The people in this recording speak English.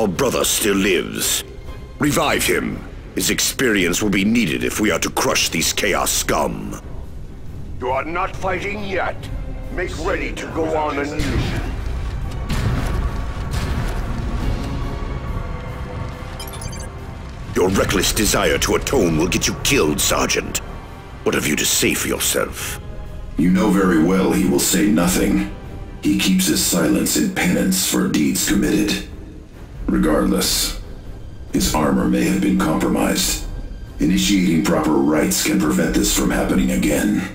Our brother still lives. Revive him. His experience will be needed if we are to crush these Chaos scum. You are not fighting yet. Make ready to go on anew. Your reckless desire to atone will get you killed, Sergeant. What have you to say for yourself? You know very well he will say nothing. He keeps his silence in penance for deeds committed. Regardless, his armor may have been compromised. Initiating proper rites can prevent this from happening again.